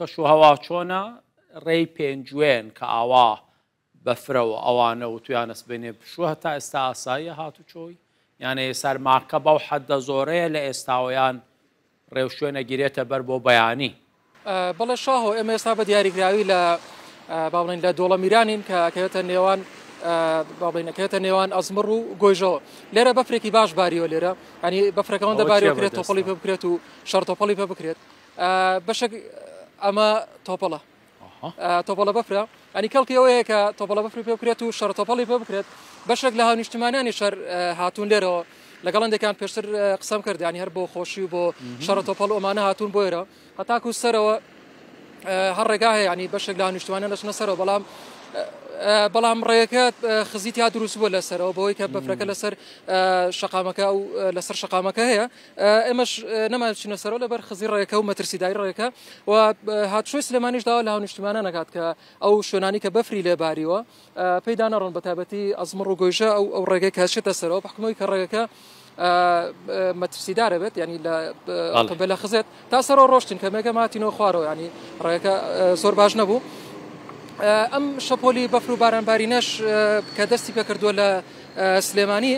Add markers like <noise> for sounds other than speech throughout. کەش و هەوا چۆنە ڕێی پێنجێن کە ئاوا بەفرەوە ئەوانە و تویانەس بێنێ پشوە هەتا ئێستا ئاساییە هاتو چۆی یانە سەرماکە بەو حەدە زۆرەیە لە ئێستاوەیان ڕێو شوێنە گیرێتە بەر بۆ بەیانی بەڵێ شاه و ئێمە ئێستا بە دیاریکراوی لە باڵین لە دۆڵە میرانین کە ئەکەوێتە نێوان باڵینەکەێتە نێوان ئەزمڕ و گۆژەوە لێرە بەفرێکی باش باریەوە لێرە ئەنی بەفرەکەەوەندە باریەوە بکرێت تۆپەڵی پێ بکرێت و شەرتۆپەڵی پێ بکرێت بەشک ئەمە تۆپەڵە تۆپەڵە بەفرە ئەنی کەڵکی ئەوەیە کە تۆپەڵە بەفری پێ بکرێت و شەر تۆپەڵی پێ بکرێت بەشێک لە هاونیشتمانانی شەر هاتوون لێرەوە لەگەڵ هەندێکان پێشتر قسەم کردیانی هەر بۆ خۆشی بۆ شەڕە تۆپەڵ ئۆمانە هاتوون بۆیرە هەتاکو سەرەوە هەر ڕێگا هەیە ینی بەشێک لە هاونیشتوانە لەچنە سەرەوە بەڵام بەڵام ڕێەکە خزی یا دروست بووە لەسەرەوە بەوەی کە بەفرەکە لەسەر شقامەکە و لەسەر شقامەکە هەیە ئێمەش نەماچینە سەرەوە لەبەر خزی ڕێەکە و مەترسیدای ڕێەکە و هاتشوی سلێمانیش داوا لە هاونیشتمانە نکات کە ئەو شوێنانی کە بەفری لێباریەوە پێدانەڕۆن بە تابەتی ئەزمڕ و گۆیژە ئەو ڕێگەی کاشێتە سەرەوە بحکمەوەی کە ڕێگەکە مەترسیدارە بێت ینی لە خزێت تا سەرەوە ڕۆشتن کە مێگە ماتینەوە خوارەوە ینی ڕێەکە زۆر باش نەبوو. ئەم شەپۆلی بەفر و بارانبارینەش کە دەستی پێکردووە لە سلێمانی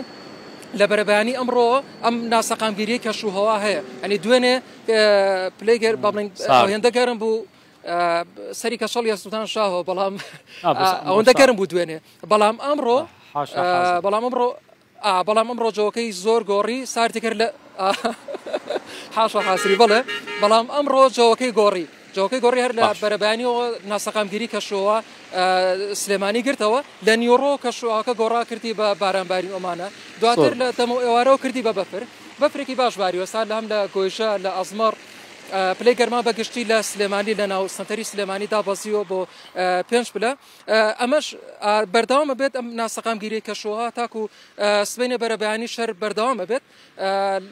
لە بەرەبیانی ئەمڕۆ ئەم ناسەقامگیری کەشوهوا هەیە ئەنی دوێنێ پلگەر باڵین هێندەگەرم بوو سەری کەشەڵ یاسوتان شاهۆ بەڵام ئەوەندەگەرم بوو دوێنێ بەڵام ئەمڕۆ بەڵام ئەمڕۆ بەڵام ئەم ڕۆژەوەکەی زۆر گۆڕی سارتێکرد لە <laughs> حاشە حاسری بڵێ بەڵام ئەم ڕۆژەوەکەی گۆڕی جۆکەی گۆڕی هەر لە بەرەبانیەوە ناسەقامگیری کەشەوە سلێمانی گرتەوە لە نیۆڕۆ کەشوواکە گۆڕا کردی بە بارانباری ئۆمانە دواتر لە تەمە ئێوارەوە کردی بە بەفر بەفرێکی باشباری وەستا لە هەم لە گۆیشە لە ئەزمەڕ پلی گەرما بەگشتی لە سلێمانی لە ناو سنتەری سلێمانیدا بەزیەوە بۆ پێنج بلە ئەمەش بەرداوامە بێت ئەم ناسەقام گیری کەشوها تاکو سبینە بەرەبیانی شەر بەرداوامە بێت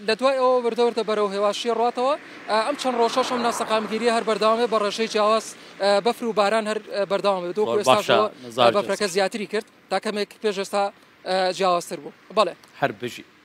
لە دوای ئەوە بردەوردە بەرەو هێواشی ڕاتەوە ئەم چەند ڕۆژەش ئەم ناسەقامگیری هەر بەرداوامێ بە ڕێژەی جیاواز بەفر و باران هەر بەرداوام بێت و بەفرەکە زیاتری کرد تا کەمێک پێش ئێستا جیاوازتر بوو بەڵێ هەر بژی